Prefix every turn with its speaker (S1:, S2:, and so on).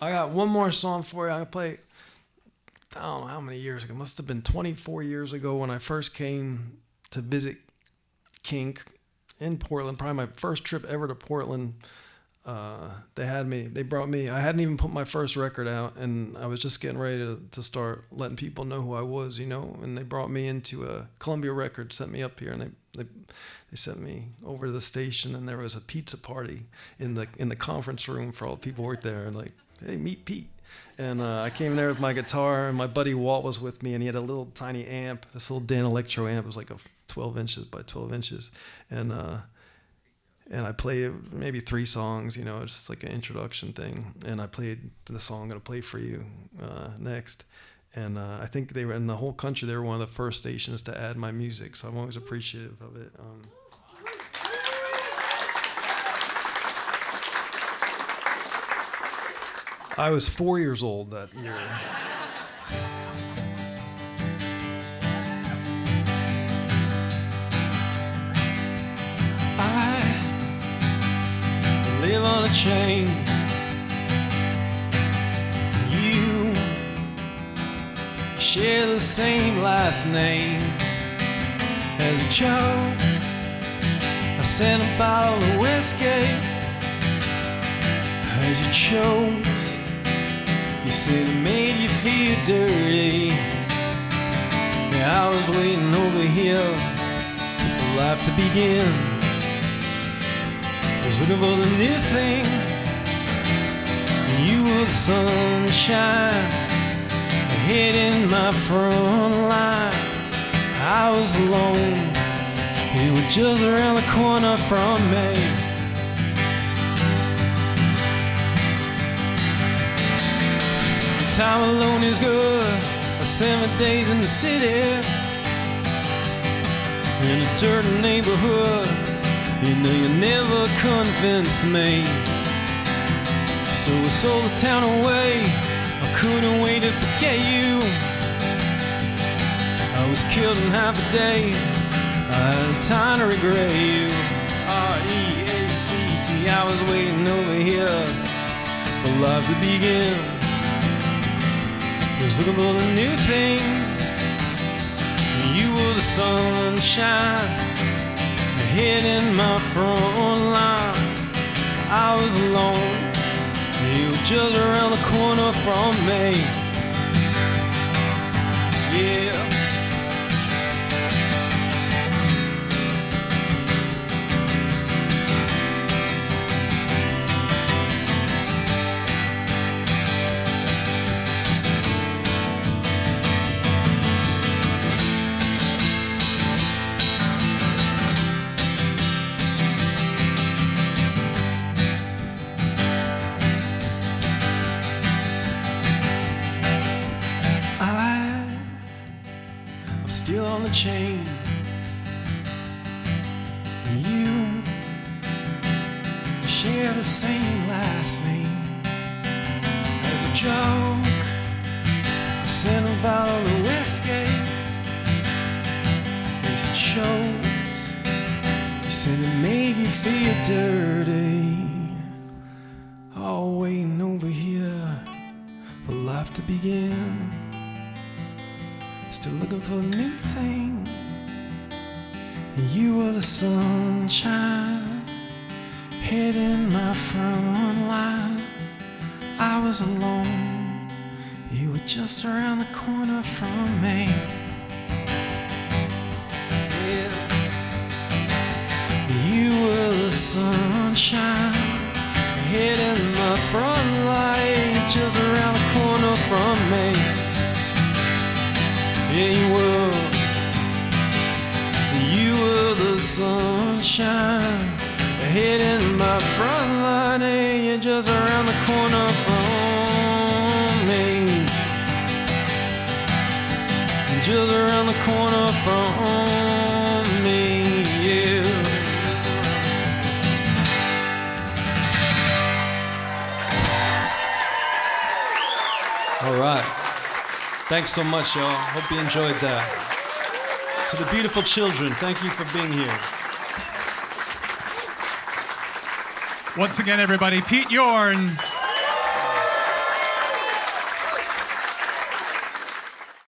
S1: I got one more song for you. I'm gonna play. I don't know how many years ago. It must have been 24 years ago when I first came to visit Kink in Portland. Probably my first trip ever to Portland. Uh, they had me. They brought me. I hadn't even put my first record out, and I was just getting ready to, to start letting people know who I was, you know. And they brought me into a Columbia Records, sent me up here, and they they they sent me over to the station, and there was a pizza party in the in the conference room for all the people who worked there, and like, hey, meet Pete. And uh, I came there with my guitar, and my buddy Walt was with me, and he had a little tiny amp, this little Danelectro amp. It was like a 12 inches by 12 inches, and uh, and I played maybe three songs, you know, just like an introduction thing. And I played the song I'm gonna play for you uh, next. And uh, I think they were in the whole country. They were one of the first stations to add my music, so I'm always appreciative of it. Um, I was four years old that year. I live on a chain. You share the same last name as a. I sent a bottle of whiskey as you chose. You said it made you feel dirty. Yeah, I was waiting over here for life to begin. Was looking for the new thing. You were the sunshine, in my front line. I was alone. You were just around the corner from me. Time alone is good. Seven days in the city, in a dirty neighborhood. You know you never convinced me. So I sold the town away. I couldn't wait to forget you. I was killed in half a day. I had time to regret you. R-E-A-C-T. I was waiting over here for life to begin. Was looking for the new thing. You were the sunshine in my front line. I was alone. You were just around the corner from me. I'm still on the chain. And you share the same last name. As a joke, I sent a bottle of whiskey. As you chose, you said it made you feel dirty. All waiting over here for life to begin. Still looking for a new thing. You were the sunshine, in my front line. I was alone, you were just around the corner from me. In my front line. Hey, you're just around the corner from me. Just around the corner from me. Yeah. All right. Thanks so much, y'all. Hope you enjoyed that. To the beautiful children, thank you for being here.
S2: Once again, everybody, Pete Yorn.